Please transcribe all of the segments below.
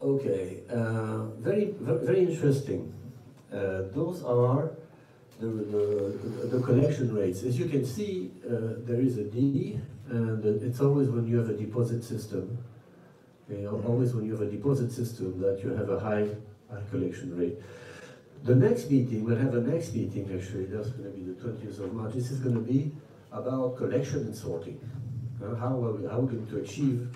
Okay, uh, very, very interesting. Uh, those are the, the, the collection rates. As you can see, uh, there is a D, and it's always when you have a deposit system, okay, always when you have a deposit system that you have a high, high collection rate. The next meeting, we'll have a next meeting actually, that's going to be the 20th of March. This is going to be about collection and sorting. Uh, how are we, how are we going to achieve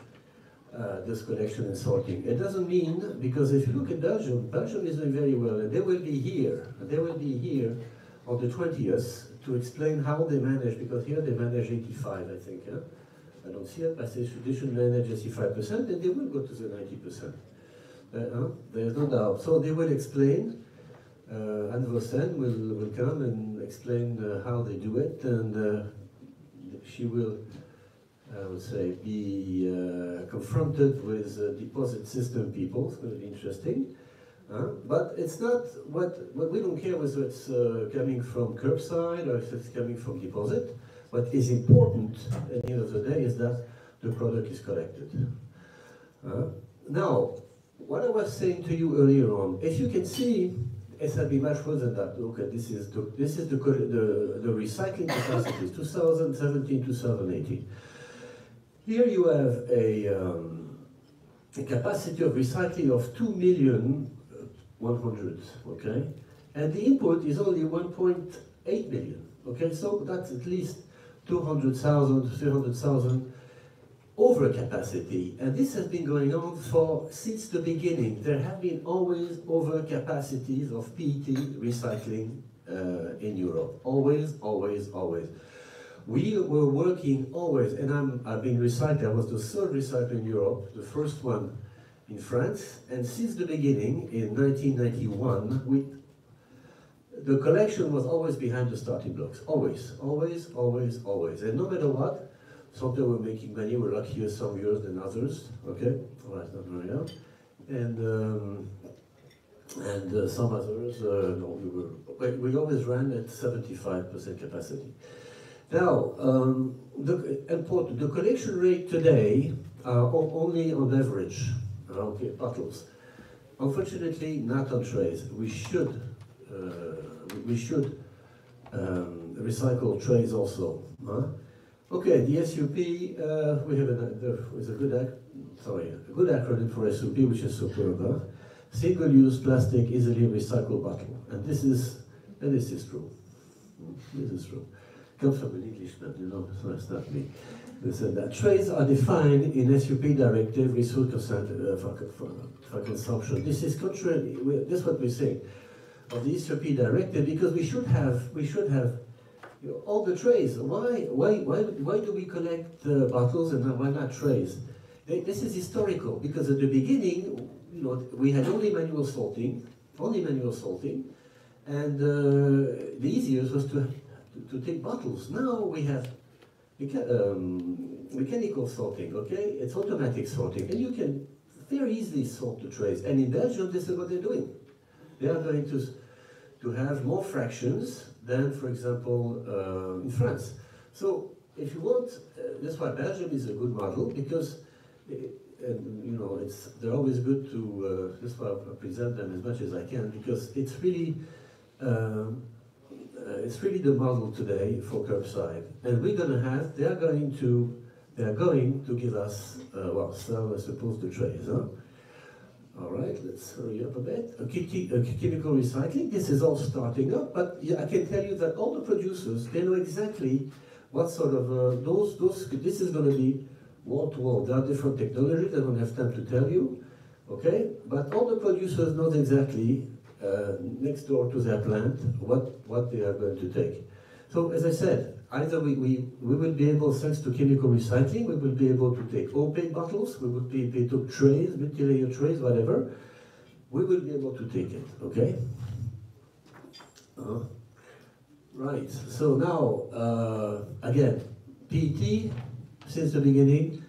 uh, this collection and sorting. It doesn't mean, because if you look at Belgium, Belgium is doing very well, and they will be here, they will be here on the 20th to explain how they manage, because here they manage 85, I think. Huh? I don't see it, but they should, manage 85%, and they will go to the 90%. Uh? There's no doubt. So they will explain, uh, Anne Vossen will, will come and explain uh, how they do it, and uh, she will I would say, be uh, confronted with uh, deposit system people. It's going to be interesting. Uh, but it's not what, what we don't care whether it's uh, coming from curbside or if it's coming from deposit. What is important at the end of the day is that the product is collected. Now, what I was saying to you earlier on, if you can see, it will be much more than that. Okay, this is the, this is the, the, the recycling capacities, 2017, 2018. Here you have a, um, a capacity of recycling of 2 million uh, 100, okay? And the input is only 1.8 million, okay? So that's at least 200,000, 300,000 overcapacity. And this has been going on for since the beginning. There have been always overcapacities of PET recycling uh, in Europe. Always, always, always. We were working always, and I'm, I've been recycling, I was the third recycler in Europe, the first one in France, and since the beginning, in 1991, we, the collection was always behind the starting blocks. Always, always, always, always. And no matter what, sometimes we're making money, we're luckier some years than others, okay? Well, that's not very well. And, um, and uh, some others, uh, no, we, were, we, we always ran at 75% capacity. Now, um, the, important, the collection rate today are only on average, uh, okay, bottles. Unfortunately, not on trays. We should, uh, we- should um, recycle trays also. Huh? Okay, the SUP, uh, we have a, is a good, sorry, a good acronym for SUP, which is superb. Single-use plastic easily recycled bottle, and this is, and this is true. This is true comes from an Englishman, you know, so it's not me. They said that trays are defined in SUP directive resource consent, uh, for, for, for consumption. This is contrary, we- this is what we say of the SUP directive because we should have, we should have you know, all the trays. Why, why, why, why do we collect uh, bottles and why not trays? This is historical because at the beginning, you know, we had only manual sorting, only manual sorting, and uh, the easiest was to, to, take bottles. Now we have um, mechanical sorting, okay? It's automatic sorting, and you can very easily sort the trays. And in Belgium, this is what they're doing. They are going to, to have more fractions than, for example, uh, in France. So if you want, uh, that's why Belgium is a good model because, uh, and you know, it's they're always good to. Uh, that's why I present them as much as I can because it's really. Um, uh, it's really the model today for curbside, and we're going to have. They are going to. They are going to give us. Uh, well, sell, I suppose, the trays, huh? All right, let's hurry up a bit. Uh, chemical recycling, this is all starting up, but I can tell you that all the producers, they know exactly what sort of, uh, those, those, this is going to be wall to wall. There are different technologies, I don't have time to tell you, okay? But all the producers know exactly, uh, next door to their plant, what, what they are going to take. So as I said, either we, we, we will be able, thanks to chemical recycling, we will be able to take opaque bottles, we will be able to trays, multi-layer trays, whatever. We will be able to take it, okay? Uh, right, so now, uh, again, PET, since the beginning,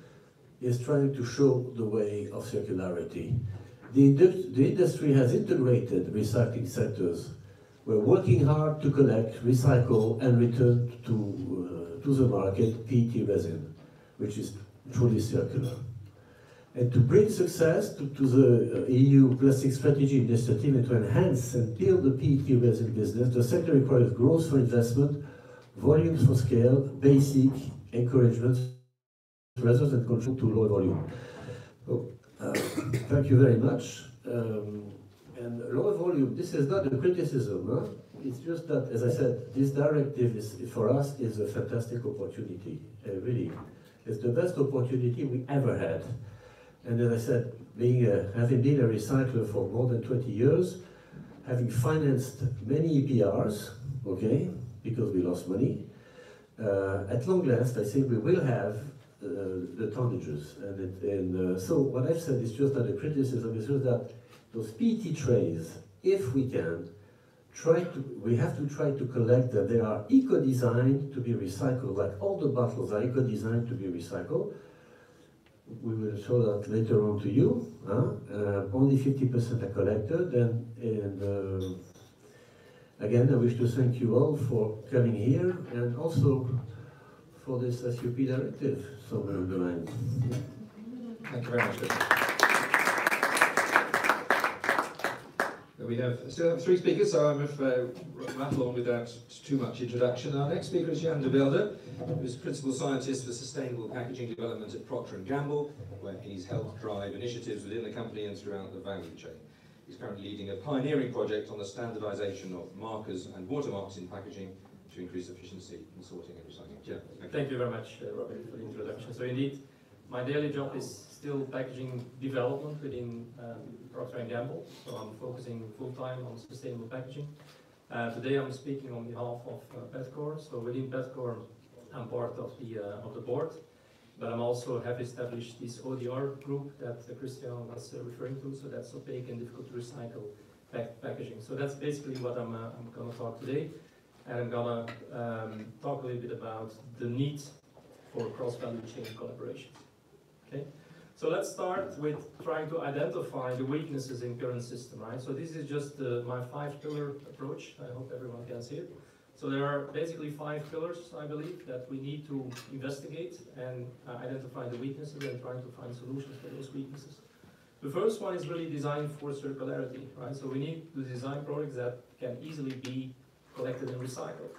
is trying to show the way of circularity. The, the industry has integrated recycling centers we're working hard to collect, recycle, and return to, uh, to the market PET resin, which is truly circular. And to bring success to, to the uh, EU plastic strategy initiative and to enhance and build the PET resin business, the sector requires growth for investment, volumes for scale, basic encouragement rather than control to low volume. So, thank you very much. Um, and low volume, this is not a criticism. Huh? It's just that, as I said, this directive is, for us is a fantastic opportunity. Uh, really, it's the best opportunity we ever had. And as I said, being a, having been a recycler for more than 20 years, having financed many EPRs, okay, because we lost money, uh, at long last, I think we will have the tonnages. And, it, and uh, so what I've said is just not a criticism, it's just that those PET trays, if we can, try to, we have to try to collect them. They are eco-designed to be recycled, like all the bottles are eco-designed to be recycled. We will show that later on to you. Huh? Uh, only 50% are collected, and, and uh, again, I wish to thank you all for coming here, and also for this SUP directive So the line. Thank you very much. We have still have three speakers, so I'm to uh, rattle on without too much introduction. Our next speaker is Jan de Velde, who is Principal Scientist for Sustainable Packaging Development at Procter & Gamble, where he's helped drive initiatives within the company and throughout the value chain. He's currently leading a pioneering project on the standardization of markers and watermarks in packaging to increase efficiency in sorting and recycling. Yeah, thank, thank you very much, uh, for the introduction. So indeed, my daily job is still packaging development within um, Procter & Gamble, so I'm focusing full-time on sustainable packaging. Uh, today I'm speaking on behalf of uh, Petcore, so within Petcore I'm part of the, uh, of the board, but I'm also have established this ODR group that uh, Christian was uh, referring to, so that's opaque and difficult to recycle pack packaging. So that's basically what I'm, uh, I'm going to talk today, and I'm to um, talk a little bit about the need for cross-value chain collaboration. Okay. So let's start with trying to identify the weaknesses in current system, right? So this is just uh, my five pillar approach. I hope everyone can see it. So there are basically five pillars, I believe, that we need to investigate and uh, identify the weaknesses and trying to find solutions for those weaknesses. The first one is really designed for circularity, right? So we need to design products that can easily be collected and recycled.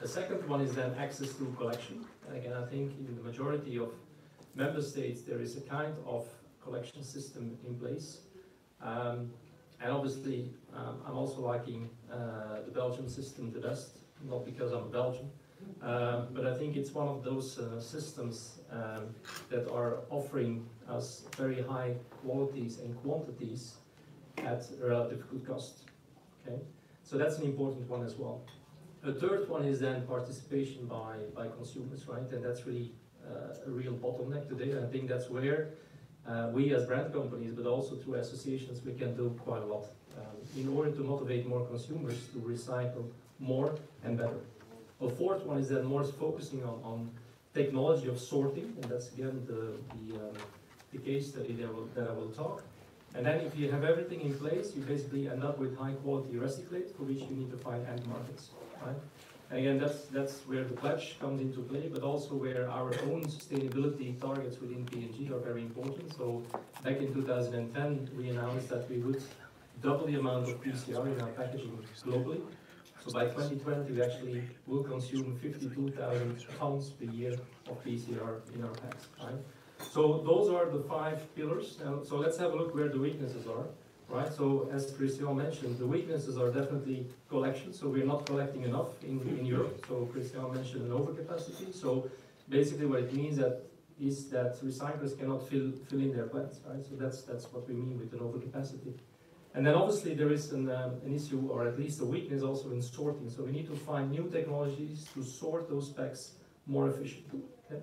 The second one is then access to collection. And again, I think in the majority of member states, there is a kind of collection system in place. Um, and obviously, um, I'm also liking uh, the Belgian system the best, not because I'm a Belgian, um, but I think it's one of those uh, systems um, that are offering us very high qualities and quantities at a relative good cost. Okay, so that's an important one as well. A third one is then participation by, by consumers, right? And that's really uh, a real bottleneck today. And I think that's where uh, we as brand companies, but also through associations, we can do quite a lot um, in order to motivate more consumers to recycle more and better. A fourth one is then more focusing on, on technology of sorting, and that's again the, the, um, the case study that I, will, that I will talk. And then if you have everything in place, you basically end up with high quality recyclate for which you need to find end markets, right? And again, that's, that's where the pledge comes into play, but also where our own sustainability targets within P&G are very important. So back in 2010, we announced that we would double the amount of PCR in our packaging globally. So by 2020, we actually will consume 52,000 tons per year of PCR in our packs. Right? So those are the five pillars. Now, so let's have a look where the weaknesses are right? So as Christian mentioned, the weaknesses are definitely collection. So we're not collecting enough in, in Europe. So Christian mentioned an overcapacity. So basically what it means that is that recyclers cannot fill, fill in their plants, right? So that's, that's what we mean with an overcapacity. And then obviously there is an, um, an issue or at least a weakness also in sorting. So we need to find new technologies to sort those packs more efficiently. Okay?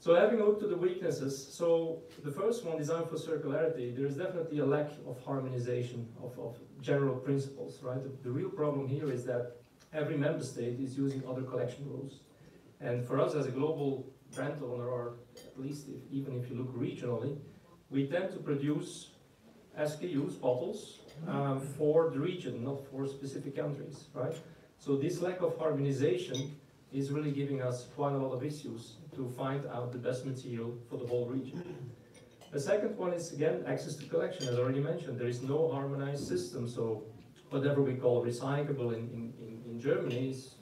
So having a look to the weaknesses, so the first one, design for circularity, there is definitely a lack of harmonization of, of general principles, right? The, the, real problem here is that every member state is using other collection rules. And for us as a global brand owner, or at least if, even if you look regionally, we tend to produce SKUs, bottles, um, for the region, not for specific countries, right? So this lack of harmonization is really giving us quite a lot of issues to find out the best material for the whole region. The second one is again access to collection. As already mentioned, there is no harmonized system. So whatever we call recyclable in, in, in, Germany is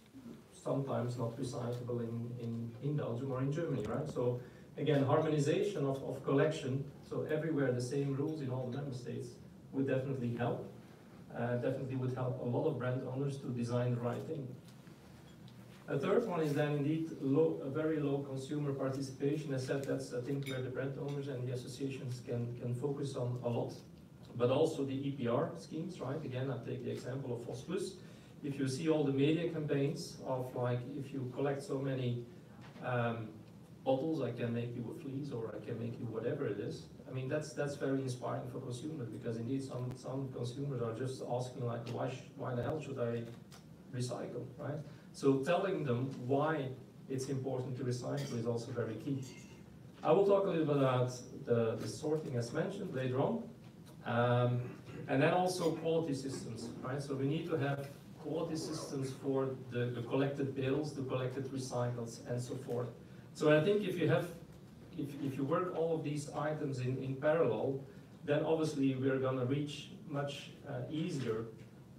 sometimes not recyclable in, in, in Belgium or in Germany, right? So again, harmonization of, of collection, so everywhere the same rules in all the member states would definitely help. Uh, definitely would help a lot of brand owners to design the right thing. A third one is then indeed low, a very low consumer participation. I said that's I think where the brand owners and the associations can, can focus on a lot. But also the EPR schemes, right? Again, I take the example of Fost If you see all the media campaigns of like, if you collect so many um, bottles, I can make you a fleece or I can make you whatever it is. I mean, that's that's very inspiring for consumers because indeed some, some consumers are just asking like, why, why the hell should I recycle, right? So telling them why it's important to recycle is also very key. I will talk a little bit about the, the sorting as mentioned later on. Um, and then also quality systems, right? So we need to have quality systems for the, the collected bills, the collected recycles, and so forth. So I think if you have, if, if you work all of these items in, in parallel, then obviously we're gonna reach much uh, easier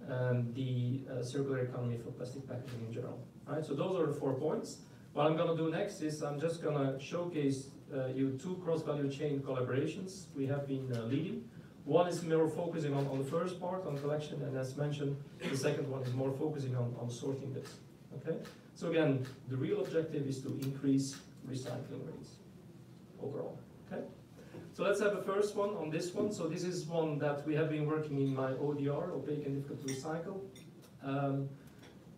um, the uh, circular economy for plastic packaging in general. Right, so those are the four points. What I'm going to do next is I'm just going to showcase uh, you two cross-value chain collaborations we have been uh, leading. One is more focusing on, on the first part, on collection, and as mentioned, the second one is more focusing on, on sorting this. Okay? So again, the real objective is to increase recycling rates overall. So let's have a first one on this one. So this is one that we have been working in my ODR, opaque and difficult to recycle. Um,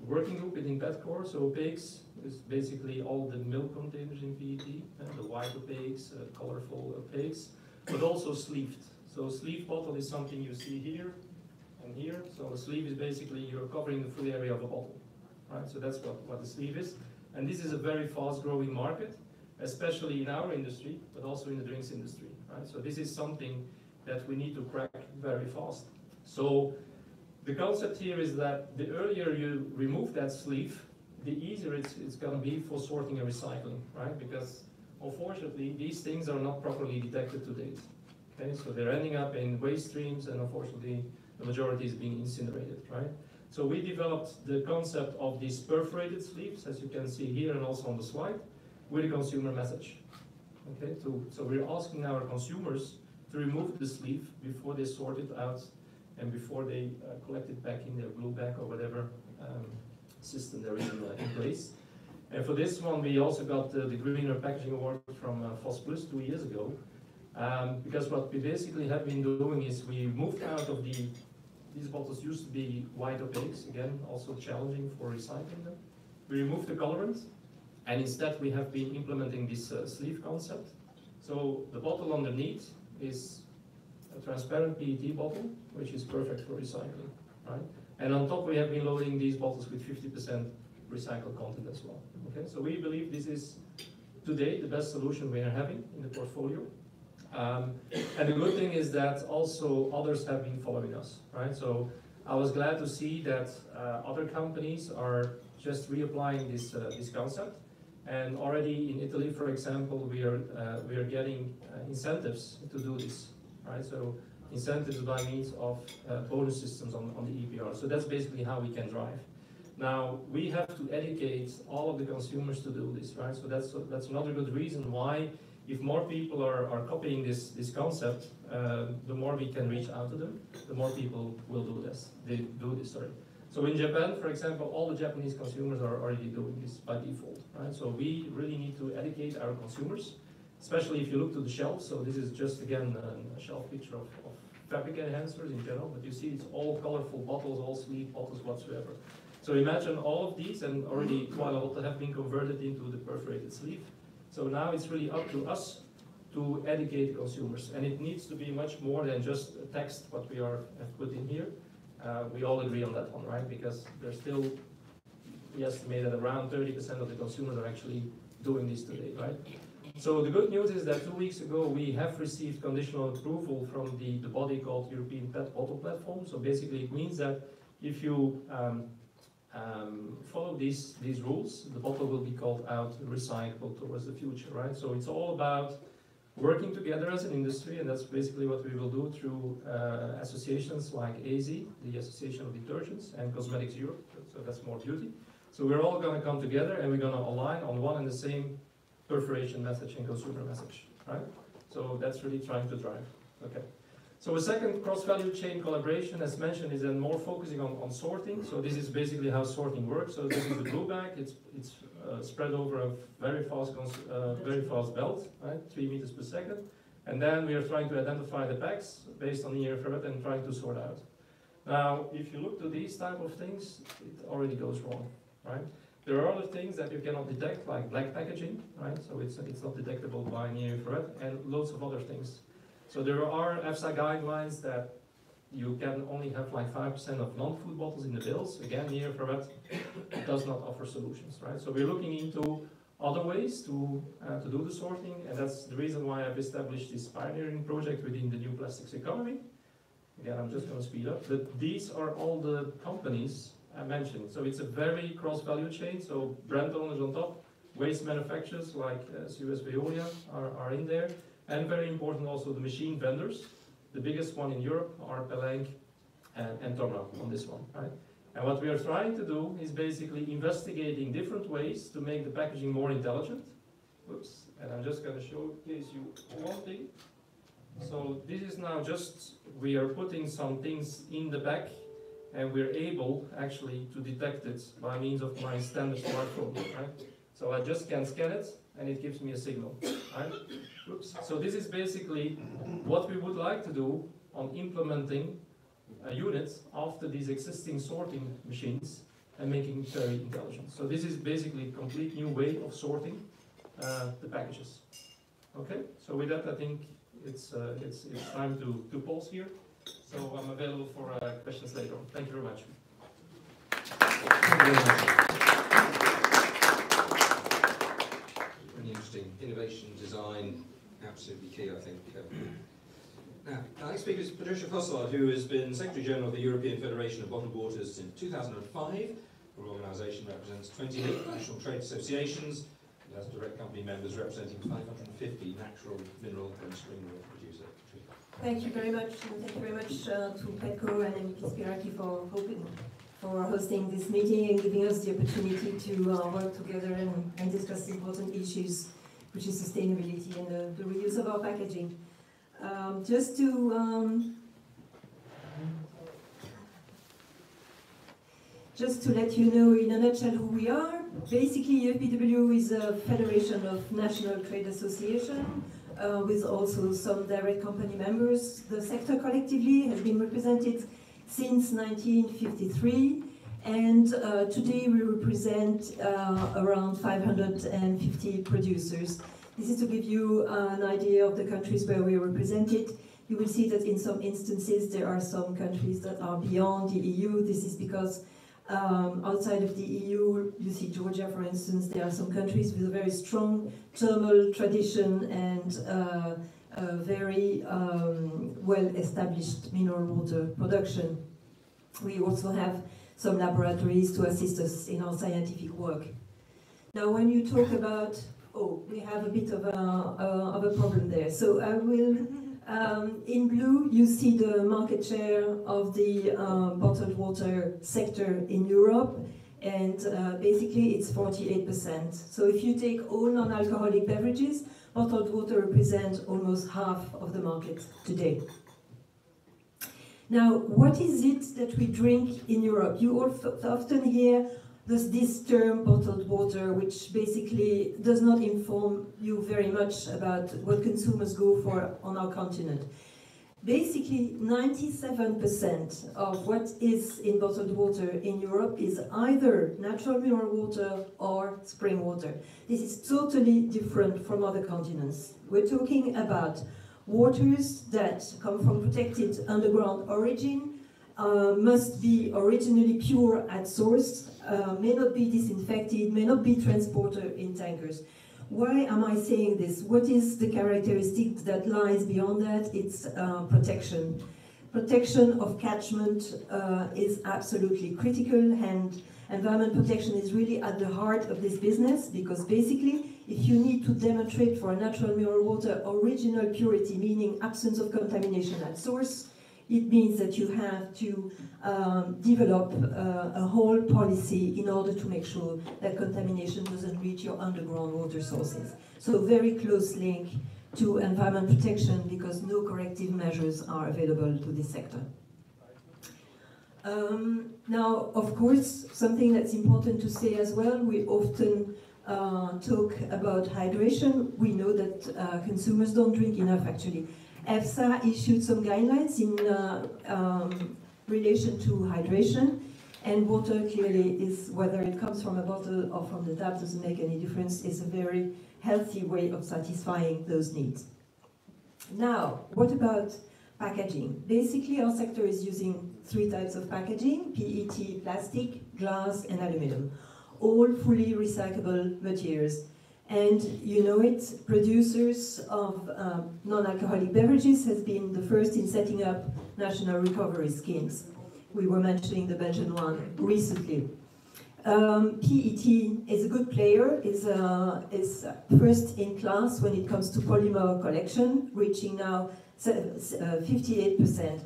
working group within Petcore, so opaques is basically all the milk containers in PET, uh, the white opaques, uh, colorful opaques, but also sleeved. So sleeve bottle is something you see here and here. So a sleeve is basically you're covering the full area of a bottle, right? So that's what, what the sleeve is. And this is a very fast growing market, especially in our industry, but also in the drinks industry right? So this is something that we need to crack very fast. So the concept here is that the earlier you remove that sleeve, the easier it's, it's going to be for sorting and recycling, right? Because unfortunately, these things are not properly detected to date. Okay, so they're ending up in waste streams, and unfortunately, the majority is being incinerated, right? So we developed the concept of these perforated sleeves, as you can see here and also on the slide, with a consumer message. Okay, so, so we're asking our consumers to remove the sleeve before they sort it out and before they uh, collect it back in their blue bag or whatever um, system there is in, uh, in, place. And for this one, we also got the Greener Packaging Award from uh, Fost Plus two years ago. Um, because what we basically have been doing is we moved out of the, these bottles used to be white opaques, again, also challenging for recycling them. We removed the colorant, and instead we have been implementing this uh, sleeve concept. So the bottle underneath is a transparent PET bottle, which is perfect for recycling, right? And on top we have been loading these bottles with 50% recycled content as well. Okay, so we believe this is today the best solution we are having in the portfolio. Um, and the good thing is that also others have been following us, right? So I was glad to see that uh, other companies are just reapplying this, uh, this concept. And already in Italy, for example, we are, uh, we are getting uh, incentives to do this, right? So incentives by means of uh, bonus systems on, on the EPR. So that's basically how we can drive. Now, we have to educate all of the consumers to do this, right? So that's, that's another good reason why if more people are, are copying this, this concept, uh, the more we can reach out to them, the more people will do this. They do this, sorry. So in Japan, for example, all the Japanese consumers are already doing this by default, right? So we really need to educate our consumers, especially if you look to the shelf. So this is just, again, a shelf picture of, of fabric enhancers in general, but you see it's all colorful bottles, all sleeve bottles whatsoever. So imagine all of these, and already quite a lot have been converted into the perforated sleeve. So now it's really up to us to educate consumers, and it needs to be much more than just a text what we are have put in here. Uh, we all agree on that one, right? Because there's still, we estimate that around 30% of the consumers are actually doing this today, right? So the good news is that two weeks ago we have received conditional approval from the, the body called European PET Bottle Platform. So basically it means that if you um, um, follow these, these rules, the bottle will be called out recyclable towards the future, right? So it's all about working together as an industry, and that's basically what we will do through uh, associations like AISE, the Association of Detergents, and Cosmetics Europe, so that's more beauty. So we're all going to come together and we're going to align on one and the same perforation message and consumer message, right? So that's really trying to drive. Okay. So a second cross-value chain collaboration, as mentioned, is then more focusing on, on sorting. So this is basically how sorting works. So this is the blue bag. It's it's uh, spread over a very fast uh, very fast belt, right, three meters per second. And then we are trying to identify the bags based on the infrared and trying to sort out. Now, if you look to these type of things, it already goes wrong, right? There are other things that you cannot detect, like black packaging, right? So it's, it's not detectable by near infrared, and loads of other things. So there are EFSA guidelines that you can only have like 5% of non-food bottles in the bills. Again, near infrared does not offer solutions, right? So we're looking into other ways to, uh, to do the sorting, and that's the reason why I've established this pioneering project within the new plastics economy. Again, I'm just going to speed up, but these are all the companies I mentioned. So it's a very cross-value chain, so brand owners on top, waste manufacturers like uh, Suez Veolia are, are in there, and very important also the machine vendors. The biggest one in Europe are Pellenc and, and Tomra on this one, right? And what we are trying to do is basically investigating different ways to make the packaging more intelligent. Oops, and I'm just going to showcase you one thing. So this is now just, we are putting some things in the back and we're able actually to detect it by means of my standard smartphone, right? So I just can scan it and it gives me a signal, right? So this is basically what we would like to do on implementing a unit after these existing sorting machines and making it very intelligent. So this is basically a complete new way of sorting uh, the packages. Okay, so with that I think it's, uh, it's, it's time to, to pause here. So I'm available for uh, questions later on. Thank you very much. Thank you very much. Really interesting. Innovation, design, absolutely key, I think. Now, our next speaker is Patricia Fosselard, who has been Secretary General of the European Federation of Bottled Waters since 2005. Her organisation represents 28 national trade associations and has direct company members representing 550 natural, mineral and spring water producers. Thank you very much, and thank you very much uh, to Petcore and MEP Spyraki for hoping, for hosting this meeting and giving us the opportunity to uh, work together and, and discuss important issues which is sustainability and the, the reuse of our packaging. Um, just to um, just to let you know in a nutshell who we are, basically EFBW is a federation of national trade associations uh, with also some direct company members. The sector collectively has been represented since 1953 and uh, today we represent uh, around 550 producers. This is to give you an idea of the countries where we are represented. You will see that in some instances there are some countries that are beyond the EU. This is because um, outside of the EU, you see Georgia, for instance, there are some countries with a very strong thermal tradition and uh, a very um, well-established mineral water production. We also have some laboratories to assist us in our scientific work. Now, when you talk about, oh, we have a bit of a, uh, of a problem there. So I will, um, in blue, you see the market share of the uh, bottled water sector in Europe, and uh, basically it's 48%. So if you take all non-alcoholic beverages, bottled water represents almost half of the market today. Now, what is it that we drink in Europe? You often hear this, this term bottled water, which basically does not inform you very much about what consumers go for on our continent. Basically, 97% of what is in bottled water in Europe is either natural mineral water or spring water. This is totally different from other continents. We're talking about waters that come from protected underground origin uh, must be originally pure at source, uh, may not be disinfected, may not be transported in tankers. Why am I saying this? What is the characteristic that lies beyond that? It's uh, protection. Protection of catchment uh, is absolutely critical and environment protection is really at the heart of this business because basically if you need to demonstrate for natural mineral water original purity, meaning absence of contamination at source, it means that you have to um, develop uh, a whole policy in order to make sure that contamination doesn't reach your underground water sources. So very close link to environment protection because no corrective measures are available to this sector. Um, now, of course, something that's important to say as well, we often uh, talk about hydration. We know that uh, consumers don't drink enough actually. EFSA issued some guidelines in uh, um, relation to hydration, and water clearly is, whether it comes from a bottle or from the tap, doesn't make any difference, is a very healthy way of satisfying those needs. Now, what about packaging? Basically, our sector is using three types of packaging, PET, plastic, glass, and aluminum, all fully recyclable materials. And you know it, producers of um, non-alcoholic beverages has been the first in setting up national recovery schemes. We were mentioning the Belgian one recently. Um, PET is a good player, is, uh, is first in class when it comes to polymer collection, reaching now 58%.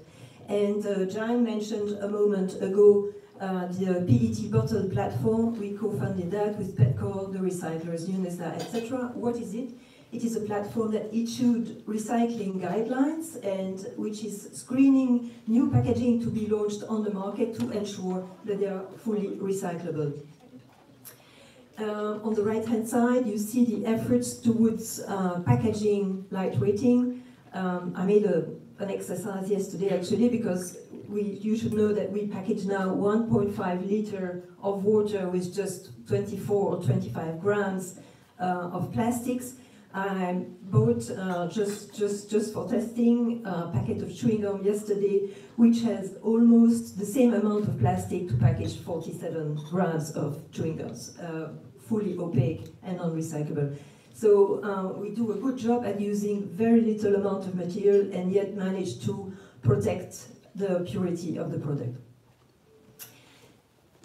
And uh, Jan mentioned a moment ago uh, the PET bottle platform. We co-funded that with Petcore, the recyclers, UNESDA, etc. What is it? It is a platform that issued recycling guidelines and which is screening new packaging to be launched on the market to ensure that they are fully recyclable. Uh, on the right hand side, you see the efforts towards uh, packaging lightweighting. Um, I made a, an exercise yesterday actually because we, you should know that we package now 1.5 liter of water with just 24 or 25 grams uh, of plastics. I bought uh, just, just, just for testing a packet of chewing gum yesterday, which has almost the same amount of plastic to package 47 grams of chewing gums, uh, fully opaque and non-recyclable. So uh, we do a good job at using very little amount of material and yet manage to protect the purity of the product.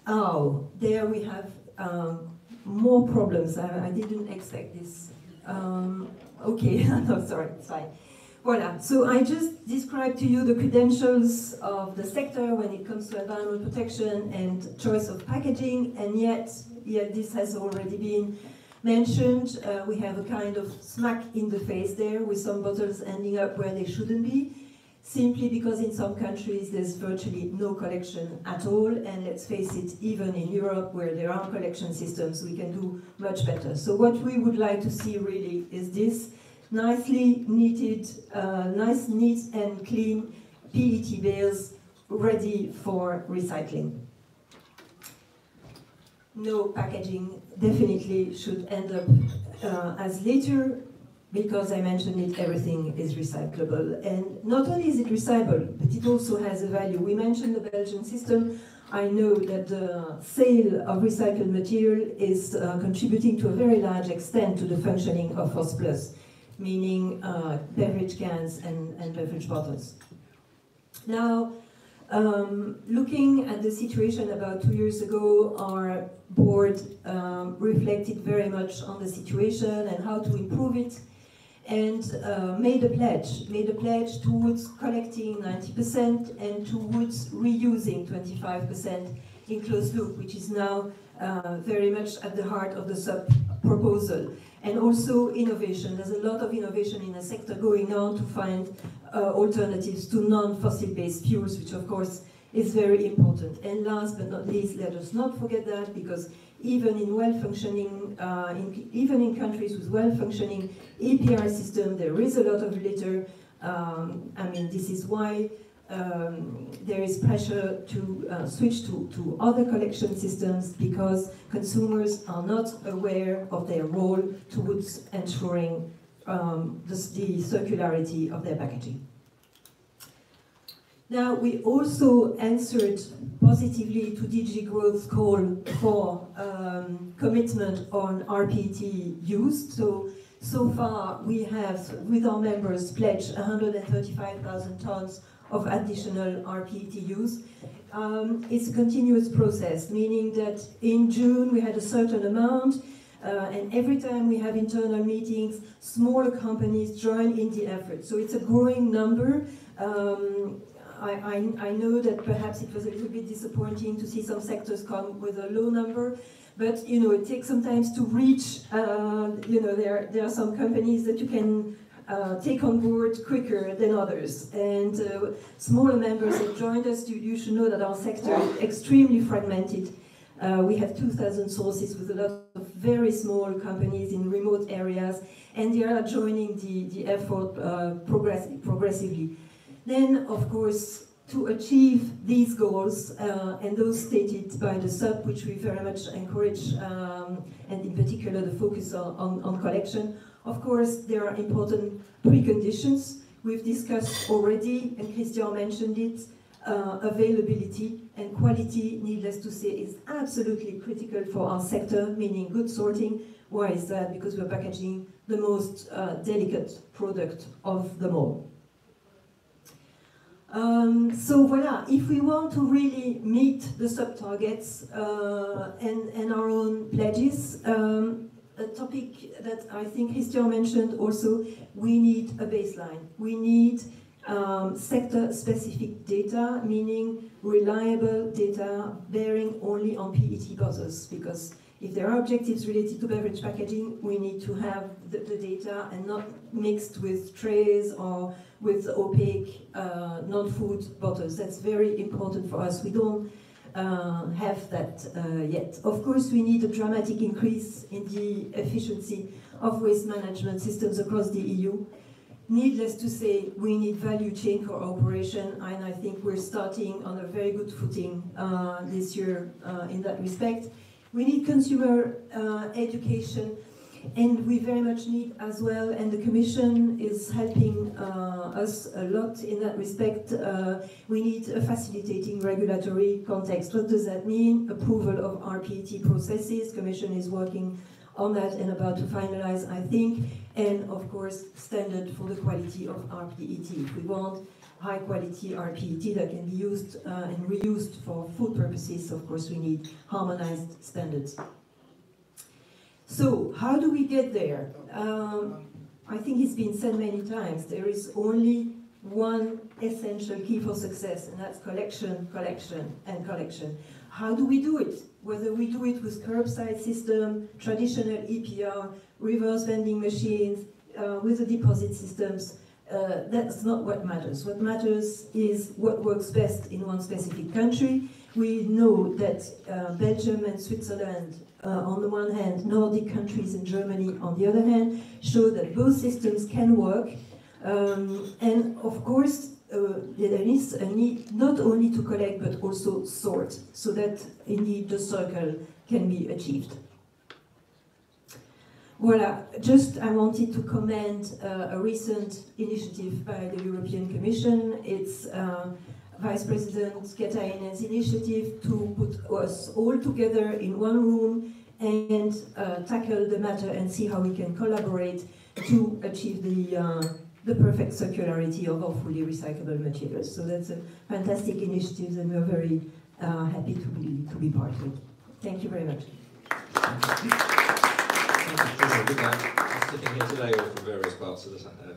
Oh, there we have um, more problems. I, I, didn't expect this. Um, okay, no, sorry, it's fine. Voila, so I just described to you the credentials of the sector when it comes to environmental protection and choice of packaging, and yet, yet this has already been mentioned. Uh, we have a kind of smack in the face there with some bottles ending up where they shouldn't be simply because in some countries there's virtually no collection at all, and let's face it, even in Europe where there are collection systems, we can do much better. So what we would like to see really is this nicely knitted, uh, nice, neat and clean PET bales ready for recycling. No packaging definitely should end up uh, as litter because I mentioned it, everything is recyclable. And not only is it recyclable, but it also has a value. We mentioned the Belgian system. I know that the sale of recycled material is uh, contributing to a very large extent to the functioning of Fost Plus, meaning uh, beverage cans and, and beverage bottles. Now, um, looking at the situation about two years ago, our board um, reflected very much on the situation and how to improve it and uh, made a pledge, made a pledge towards collecting 90% and towards reusing 25% in closed loop, which is now uh, very much at the heart of the SUP proposal. And also innovation. There's a lot of innovation in the sector going on to find uh, alternatives to non-fossil based fuels, which of course is very important. And last but not least, let us not forget that because even in well-functioning, uh, even in countries with well-functioning EPR system, there is a lot of litter. Um, I mean, this is why um, there is pressure to uh, switch to, to other collection systems because consumers are not aware of their role towards ensuring um, the, the circularity of their packaging. Now, we also answered positively to DG Growth's call for um, commitment on rPET use. So, so far we have, with our members, pledged 135,000 tons of additional rPET use. Um, it's a continuous process, meaning that in June we had a certain amount, Uh, and every time we have internal meetings, smaller companies join in the effort. So it's a growing number. Um, I, I, I, know that perhaps it was a little bit disappointing to see some sectors come with a low number, but you know it takes sometimes to reach. Uh, you know there there are some companies that you can uh, take on board quicker than others. And uh, smaller members have joined us. You, you, should know that our sector is extremely fragmented. Uh, we have 2,000 sources with a lot of very small companies in remote areas, and they are joining the, the effort uh, progress, progressively. Then, of course, to achieve these goals uh, and those stated by the SUP, which we very much encourage, um, and in particular the focus on, on, on collection, of course, there are important preconditions. We've discussed already, and Christian mentioned it, uh, availability and quality, needless to say, is absolutely critical for our sector, meaning good sorting. Why is that? Because we're packaging the most uh, delicate product of them all. Um, so voila, if we want to really meet the SUP-targets uh, and, and our own pledges, um, a topic that I think Christian mentioned also, we need a baseline. We need um, sector-specific data, meaning reliable data bearing only on PET bottles, because if there are objectives related to beverage packaging, we need to have the, the data and not mixed with trays or with opaque uh, non-food bottles. That's very important for us. We don't uh, have that uh, yet. Of course, we need a dramatic increase in the efficiency of waste management systems across the EU. Needless to say, we need value chain cooperation, and I think we're starting on a very good footing uh, this year uh, in that respect. We need consumer uh, education and we very much need as well, and the Commission is helping uh, us a lot in that respect. Uh, we need a facilitating regulatory context. What does that mean? Approval of rPET processes. Commission is working on that and about to finalize, I think. And of course, standard for the quality of rPET. If we want high quality rPET that can be used uh, and reused for food purposes, of course, we need harmonized standards. So, how do we get there? Um, I think it's been said many times there is only one essential key for success, and that's collection, collection, and collection. How do we do it? Whether we do it with curbside system, traditional EPR, reverse vending machines, uh, with the deposit systems, uh, that's not what matters. What matters is what works best in one specific country. We know that uh, Belgium and Switzerland uh, on the one hand, Nordic countries and Germany on the other hand, show that both systems can work. Um, and of course, uh, there is a need not only to collect but also sort, so that indeed the circle can be achieved. Voilà, just I wanted to comment uh, a recent initiative by the European Commission. It's uh, Vice President Katainen's initiative to put us all together in one room and uh, tackle the matter and see how we can collaborate to achieve the, uh, the perfect circularity of our fully recyclable materials. So that's a fantastic initiative and we're very uh, happy to be, to be part of it. Thank you very much. Thank you, Sitting here today various parts of the uh,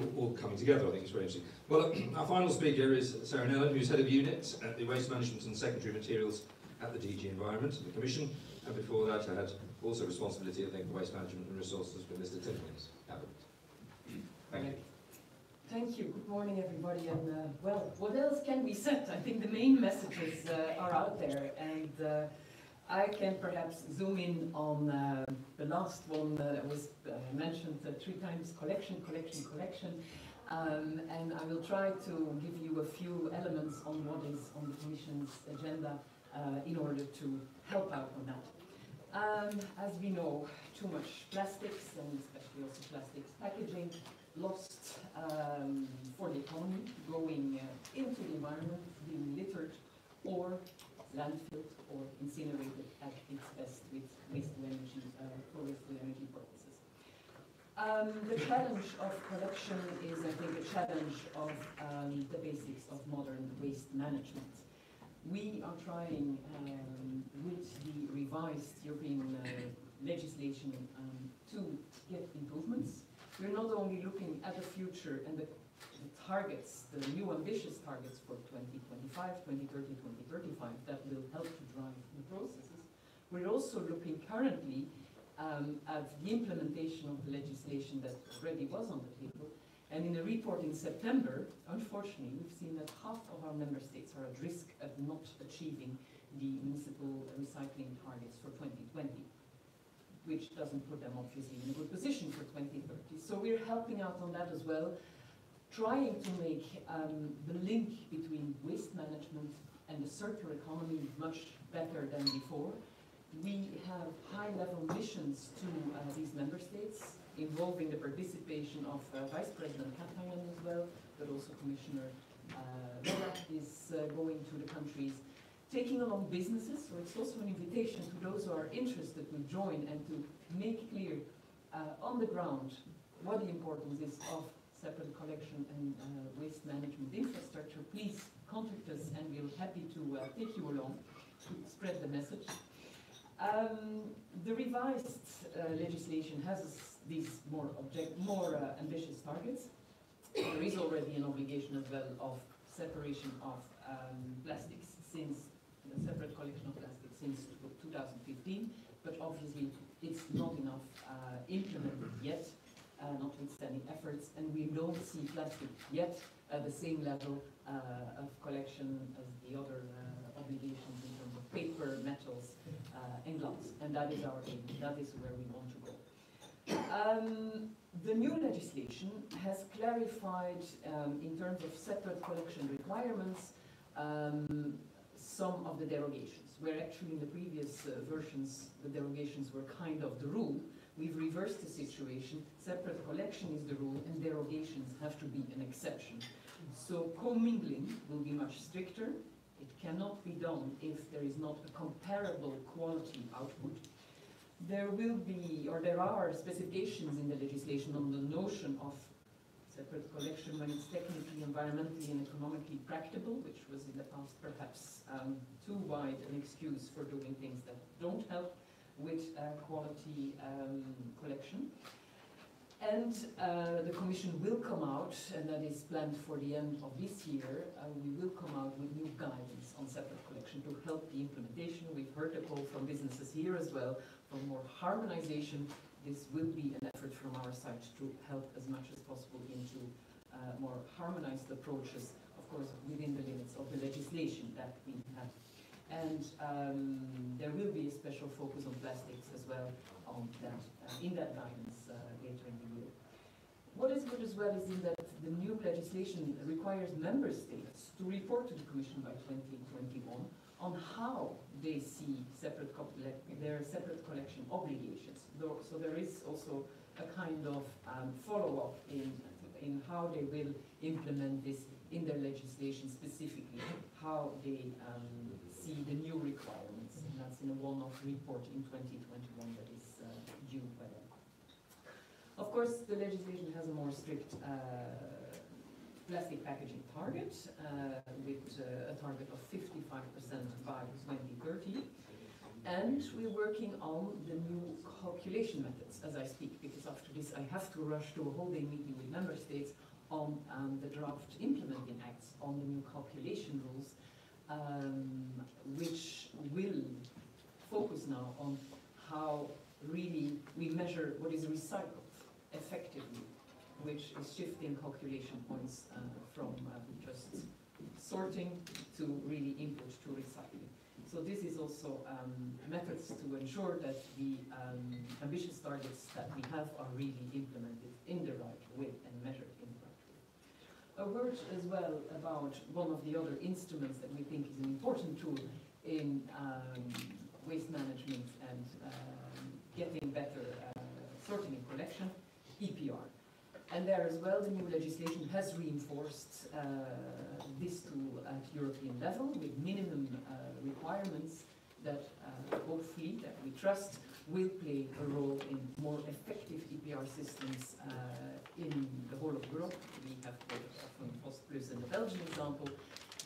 all, all coming together, I think it's very interesting. Well, our final speaker is Sarah Nelen, who's head of unit at the Waste Management and Secondary Materials at the DG Environment and the Commission. And before that, I had also responsibility, I think, for waste management and resources with Mr. Timkins. Thank you. Thank you. Good morning, everybody. And uh, well, what else can be said? I think the main messages uh, are out there, and uh, I can perhaps zoom in on uh, the last one that was uh, mentioned uh, three times collection, collection, collection. Um, and I will try to give you a few elements on what is on the Commission's agenda uh, in order to help out on that. Um, as we know, too much plastics, and especially also plastics packaging, lost um, for the economy, going uh, into the environment, being littered, or landfilled or incinerated at its best with waste to energy, uh, for waste to energy purposes. Um, the challenge of collection is, I think, a challenge of um, the basics of modern waste management. We are trying um, with the revised European uh, legislation um, to get improvements. We're not only looking at the future and the, the targets, the new ambitious targets for 2025, 2030, 2035 that will help to drive the processes. We're also looking currently um, at the implementation of the legislation that already was on the table. And in a report in September, unfortunately, we've seen that half of our member states are at risk of not achieving the municipal recycling targets for 2020 which doesn't put them obviously in a good position for 2030. So we're helping out on that as well, trying to make um, the link between waste management and the circular economy much better than before. We have high-level missions to uh, these member states, involving the participation of uh, Vice President Katainen as well, but also Commissioner uh, is uh, going to the countries taking along businesses, so it's also an invitation to those who are interested to join and to make clear uh, on the ground what the importance is of separate collection and uh, waste management infrastructure. Please contact us and we're happy to uh, take you along to spread the message. Um, the revised uh, legislation has these more object, more uh, ambitious targets. There is already an obligation as well of separation of um, plastics since separate collection of plastic since 2015, but obviously it's not enough uh, implemented yet, notwithstanding efforts, and we don't see plastic yet at the same level uh, of collection as the other uh, obligations in terms of paper, metals, uh, and glass, and that is our aim, that is where we want to go. Um, the new legislation has clarified um, in terms of separate collection requirements um, some of the derogations, where actually in the previous uh, versions the derogations were kind of the rule. We've reversed the situation, separate collection is the rule and derogations have to be an exception. So commingling will be much stricter. It cannot be done if there is not a comparable quality output. There will be, or there are specifications in the legislation on the notion of separate collection when it's technically, environmentally and economically practicable, which was in the past perhaps um, too wide an excuse for doing things that don't help with quality um, collection. And uh, the Commission will come out, and that is planned for the end of this year, uh, we will come out with new guidance on separate collection to help the implementation. We've heard the call from businesses here as well for more harmonization this will be an effort from our side to help as much as possible into uh, more harmonized approaches, of course, within the limits of the legislation that we have. And um, there will be a special focus on plastics as well on that, uh, in that guidance uh, later in the year. What is good as well is that the new legislation requires member states to report to the Commission by 2021 on how they see separate their separate collection obligations. So there is also a kind of um, follow-up in, in how they will implement this in their legislation specifically, how they um, see the new requirements. And that's in a one-off report in 2021 that is uh, due by then. Of course, the legislation has a more strict uh, plastic packaging target uh, with uh, a target of 55% by 2030. And we're working on the new calculation methods as I speak, because after this I have to rush to a whole day meeting with member states on um, the draft implementing acts on the new calculation rules, um, which will focus now on how really we measure what is recycled effectively which is shifting calculation points uh, from uh, just sorting to really input to recycling. So this is also um, methods to ensure that the um, ambitious targets that we have are really implemented in the right way and measured in the right way. A word as well about one of the other instruments that we think is an important tool in um, waste management and um, getting better uh, sorting and collection, EPR. And there as well, the new legislation has reinforced uh, this tool at European level with minimum uh, requirements that uh, hopefully, that we trust, will play a role in more effective EPR systems uh, in the whole of Europe. Have quoted from Fost Plus and the Belgian example.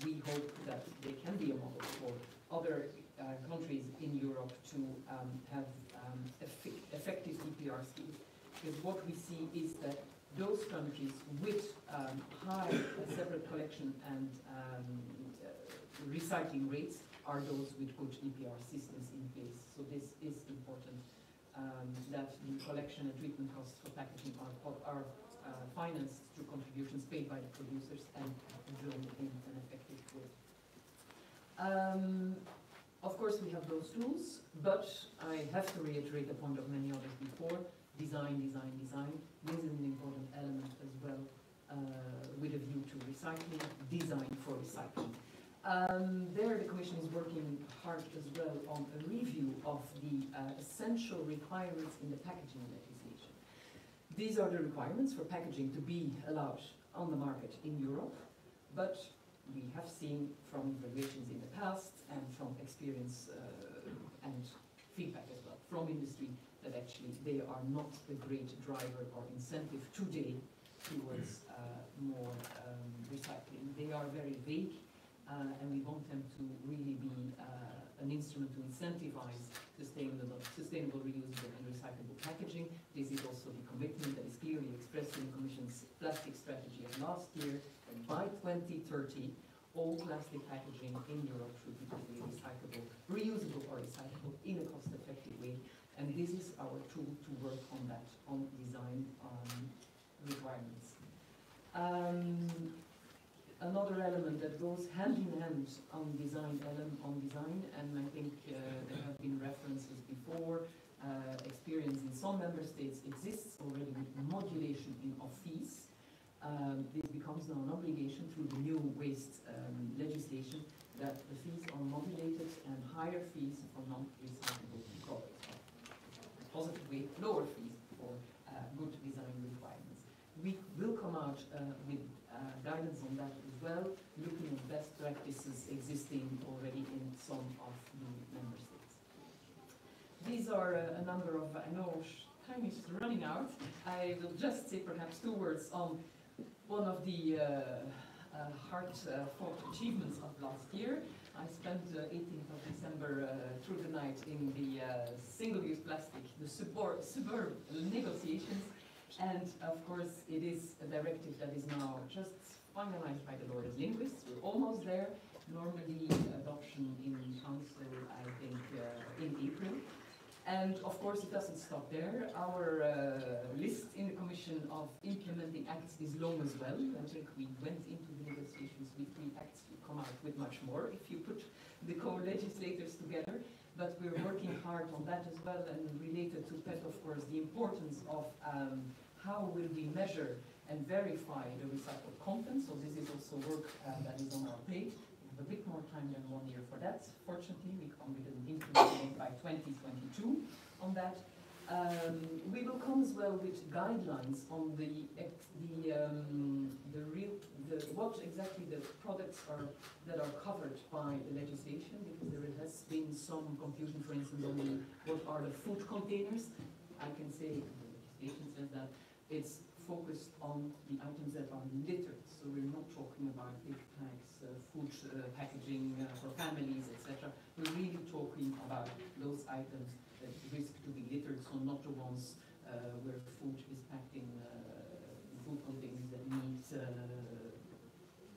We hope that they can be a model for other uh, countries in Europe to um, have um, Because what we see is that those countries with um, high separate collection and um, uh, recycling rates are those with good EPR systems in place. So this is important um, that the collection and treatment costs for packaging are, are uh, financed through contributions paid by the producers and done in an effective way. Um, of course, we have those tools, but I have to reiterate the point of many others before, design, design, design. This is an important element as well uh, with a view to recycling, design for recycling. Um, there the Commission is working hard as well on a review of the uh, essential requirements in the packaging. These are the requirements for packaging to be allowed on the market in Europe, but we have seen from evaluations in the past and from experience uh, and feedback as well from industry that actually they are not a great driver or incentive today towards uh, more um, recycling. They are very vague uh, and we want them to really be uh, an instrument to incentivize sustainable, sustainable, reusable and recyclable packaging. This is also the commitment that is clearly expressed in the Commission's plastic strategy of last year by 2030, all plastic packaging in Europe should be recyclable, reusable or recyclable in a cost-effective way. And this is our tool to work on that, on design um, requirements. Um, another element that goes hand in hand on design, on design, and I think uh, there have been references before, uh, experience in some member states exists already with modulation in of fees. Um, this becomes now an obligation through the new waste um, legislation that the fees are modulated and higher fees for non-recyclable products. Positive way, lower fees for uh, good design requirements. We will come out uh, with uh, guidance on that well, looking at best practices existing already in some of the member states. These are uh, a number of, I know time is running out, I will just say perhaps two words on one of the uh, uh, hard-fought uh, achievements of last year. I spent uh, 18th of December through the night in the single-use plastic, the suburb, suburb negotiations, and of course it is a directive that is now just finalized by the lawyer linguists. We're almost there. Normally adoption in Council, I think, in April. And of course, it doesn't stop there. Our uh, list in the Commission of implementing acts is long as well. I think we went into the negotiations with three acts. We come out with much more if you put the co-legislators together. But we're working hard on that as well and related to PET, of course, the importance of um, how will we measure and verify the recycled content. So this is also work uh, that is on our plate We have a bit more time than one year for that. Fortunately, we come with an by 2022 on that. Um, we will come as well with guidelines on the the um, the real the what exactly the products are that are covered by the legislation because there has been some confusion, for instance, on the, what are the food containers. I can say the legislation says that it's focused on the items that are littered. So we're not talking about big packs uh, food uh, packaging uh, for families, etc. We're really talking about those items that risk to be littered, so not the ones where food is packed in food containers that need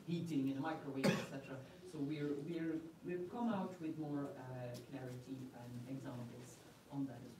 heating in a microwave, etc. So we're, we're, we've come out with more uh, clarity and examples on that as well.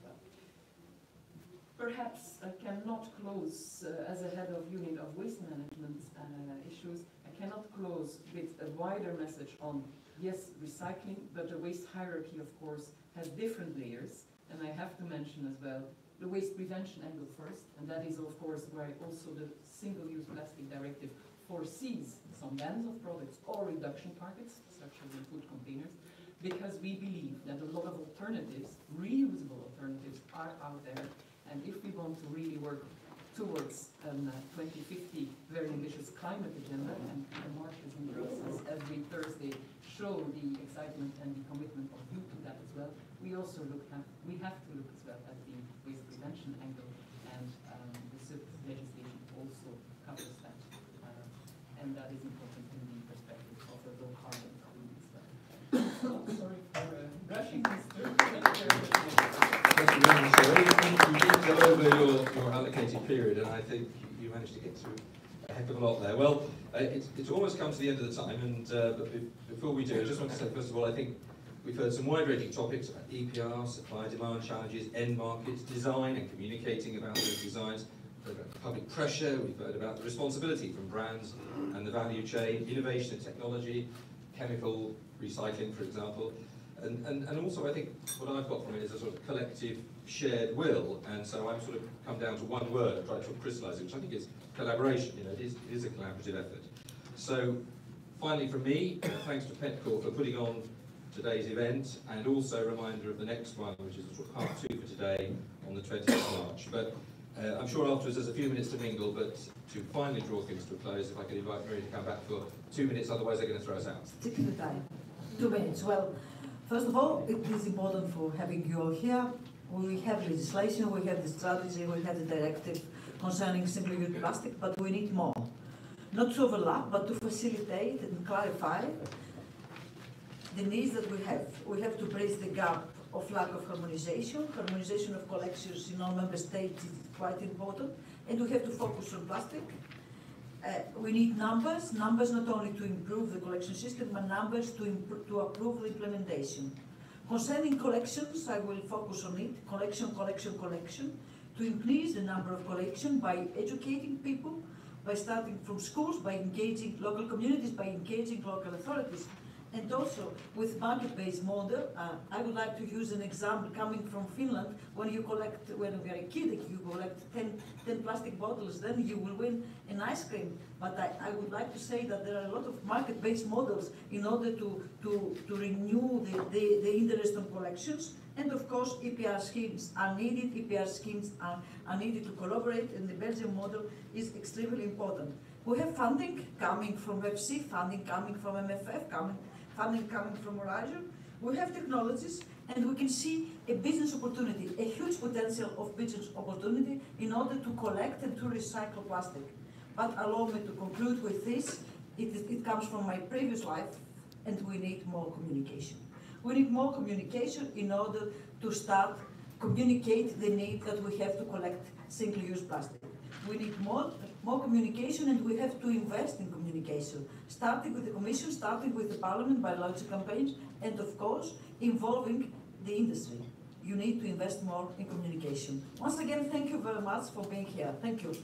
Perhaps I cannot close uh, as a head of unit of waste management uh, issues I cannot close with a wider message on, yes, recycling, but the waste hierarchy, of course, has different layers. And I have to mention as well the waste prevention angle first, and that is, of course, where also the Single-Use Plastic Directive foresees some bans of products or reduction targets, such as in food containers, because we believe that a lot of alternatives, reusable alternatives, are out there. And if we want to really work towards um, 2050 very ambitious climate agenda, and the marches in Brussels every Thursday show the excitement and the commitment of you to that as well. We also look at, we have to look as well at the waste prevention angle, and um, the SUP legislation also covers that, uh, and that is important in the perspective of the low carbon economy as well. sorry for uh, rushing. Thank you very much. Did over your, your complicated period, and I think you managed to get through a heck of a lot there. Well, uh, it's, it's almost come to the end of the time, and uh, but be- before we do, I just want to say, first of all, I think we've heard some wide-ranging topics about EPR, supply demand challenges, end markets, design, and communicating about those designs. Public pressure, we've heard about the responsibility from brands and the value chain, innovation and technology, chemical recycling, for example. And, and, and also, I think what I've got from it is a sort of collective shared will, and so I've sort of come down to one word, tried to crystallise it, which I think is collaboration. You know, it is, it is a collaborative effort. So, finally, from me, thanks to Petcore for putting on today's event, and also a reminder of the next one, which is sort of part two for today on the 20th of March. But uh, I'm sure afterwards there's a few minutes to mingle, but to finally draw things to a close, if I could invite Marie to come back for two minutes, otherwise they're going to throw us out. Two minutes. Well, first of all, it is important for having you all here. We have legislation, we have the strategy, we have the directive concerning single-use plastic, but we need more. Not to overlap, but to facilitate and clarify the needs that we have. We have to bridge the gap of lack of harmonization. Harmonization of collections in all member states is quite important, and we have to focus on plastic. Uh, we need numbers, numbers not only to improve the collection system, but numbers to, to approve the implementation. Concerning collections, I will focus on it, collection, collection, collection, to increase the number of collection by educating people, by starting from schools, by engaging local communities, by engaging local authorities, and also with market-based model. Uh, I would like to use an example coming from Finland. When you collect, when you are a kid, you collect 10, 10 plastic bottles, then you will win an ice cream. But I, I would like to say that there are a lot of market-based models in order to, to, to renew the, the, the interest on collections. And of course, EPR schemes are needed, EPR schemes are, are needed to collaborate, and the Belgian model is extremely important. We have funding coming from FC, funding coming from MFF, coming, funding coming from Horizon. We have technologies, and we can see a business opportunity, a huge potential of business opportunity in order to collect and to recycle plastic. But allow me to conclude with this. It, it comes from my previous life, and we need more communication. We need more communication in order to start communicate the need that we have to collect single-use plastic. We need more, more communication and we have to invest in communication, starting with the Commission, starting with the Parliament by launching campaigns, and of course, involving the industry. You need to invest more in communication. Once again, thank you very much for being here. Thank you.